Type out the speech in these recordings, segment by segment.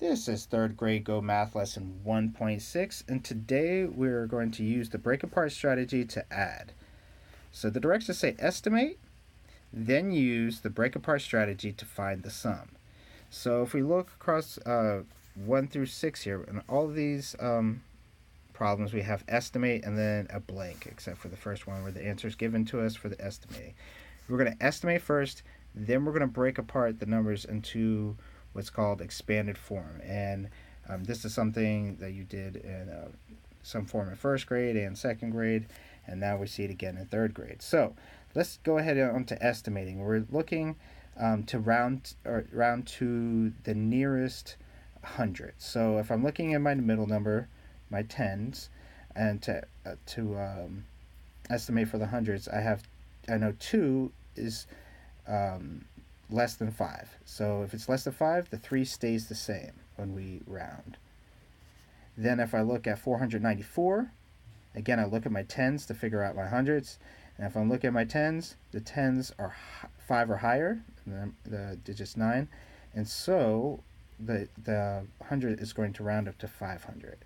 This is third grade Go Math lesson 1.6, and today we're going to use the break apart strategy to add. So the directions say estimate, then use the break apart strategy to find the sum. So if we look across uh, 1 through 6 here, and all these um, problems we have estimate and then a blank, except for the first one where the answer is given to us for the estimating. We're going to estimate first, then we're going to break apart the numbers into what's called expanded form. And um, this is something that you did in uh, some form in first grade and second grade, and now we see it again in third grade. So let's go ahead on to estimating. We're looking um, to round or round to the nearest hundred. So if I'm looking at my middle number, my tens, and to uh, to um, estimate for the hundreds, I have I know two is um, less than 5. So if it's less than 5, the 3 stays the same when we round. Then if I look at 494, again I look at my tens to figure out my hundreds. And if I'm looking at my tens, the tens are 5 or higher, the, the digit's 9. And so the, the 100 is going to round up to 500.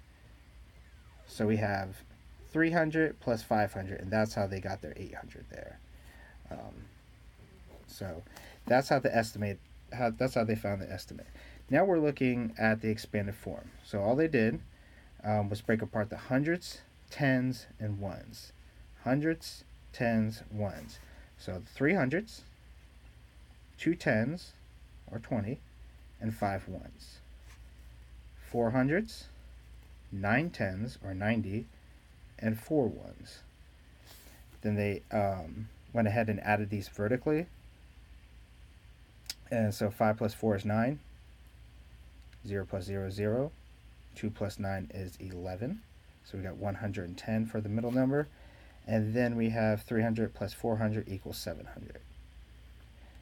So we have 300 plus 500, and that's how they got their 800 there. Um, so that's how the estimate how that's how they found the estimate. Now we're looking at the expanded form. So all they did um, was break apart the hundreds, tens, and ones. Hundreds, tens, ones. So three hundreds, two tens, or 20, and five ones. Four hundreds, nine tens, or 90, and four ones. Then they um, went ahead and added these vertically and so 5 plus 4 is 9. 0 plus 0 is 0. 2 plus 9 is 11. So we got 110 for the middle number. And then we have 300 plus 400 equals 700.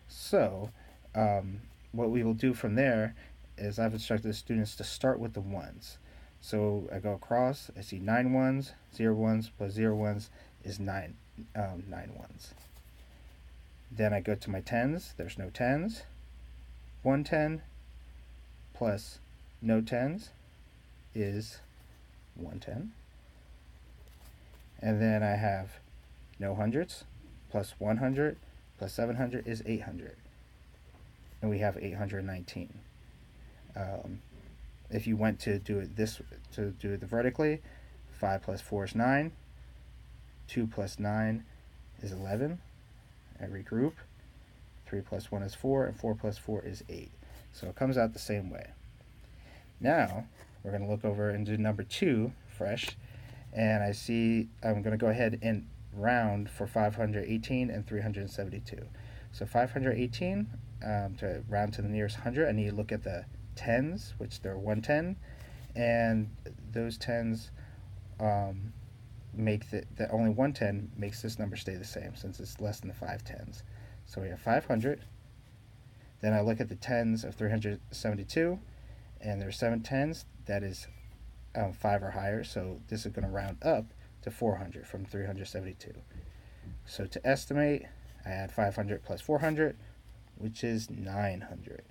So um, what we will do from there is I've instructed the students to start with the ones. So I go across, I see 9 ones, 0 ones plus 0 ones is 9, um, 9 ones. Then I go to my tens, there's no tens. 110 plus no tens is 110. And then I have no hundreds plus 100 plus 700 is 800. And we have 819. Um, if you went to do it this to do it vertically, 5 plus 4 is 9. 2 plus 9 is 11. I regroup. 3 plus 1 is 4, and 4 plus 4 is 8. So it comes out the same way. Now, we're going to look over and do number 2, fresh, and I see I'm going to go ahead and round for 518 and 372. So 518, um, to round to the nearest 100, I need to look at the tens, which they're 110, and those tens um, make the, the only 110 makes this number stay the same since it's less than the 5 tens. So we have 500. Then I look at the tens of 372, and there's seven tens. That is um, five or higher. So this is going to round up to 400 from 372. So to estimate, I add 500 plus 400, which is 900.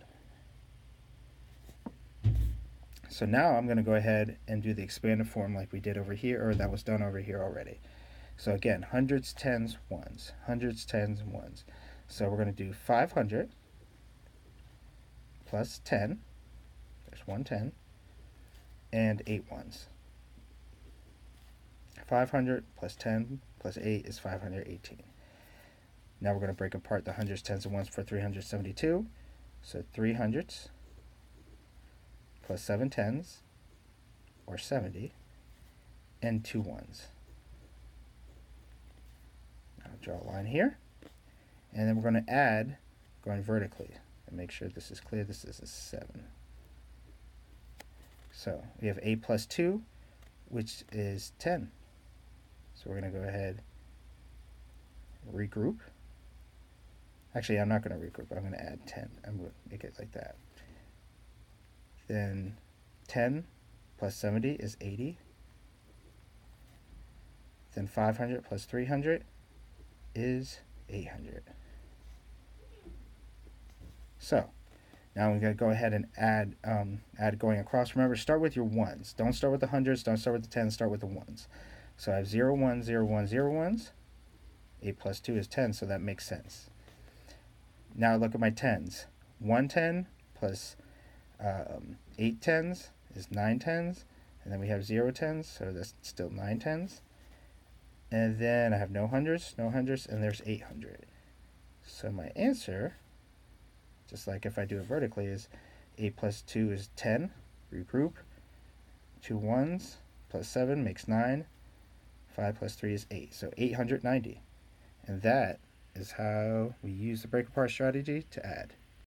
So now I'm going to go ahead and do the expanded form like we did over here, or that was done over here already. So again, hundreds, tens, ones, hundreds, tens, ones. So we're going to do 500 plus 10. There's 110. And 8 ones. 500 plus 10 plus 8 is 518. Now we're going to break apart the hundreds, tens, and ones for 372. So 3 hundreds plus 7 tens, or 70, and 2 ones. I'll draw a line here. And then we're going to add going vertically. And make sure this is clear. This is a 7. So we have 8 plus 2, which is 10. So we're going to go ahead regroup. Actually, I'm not going to regroup. I'm going to add 10. I'm going to make it like that. Then 10 plus 70 is 80. Then 500 plus 300 is 800. So Now we're going to go ahead and add um, add going across. Remember, start with your ones. Don't start with the hundreds. Don't start with the tens. Start with the ones. So I have 0, 1, 0, 1, 0, 1s. 8 plus 2 is 10, so that makes sense. Now look at my tens. 1 10 plus um, 8 tens is 9 tens. And then we have 0 tens, so that's still 9 tens. And then I have no hundreds, no hundreds, and there's 800. So my answer, just like if I do it vertically, is 8 plus 2 is 10. Regroup. Two ones plus 7 makes 9. 5 plus 3 is 8. So 890. And that is how we use the break apart strategy to add.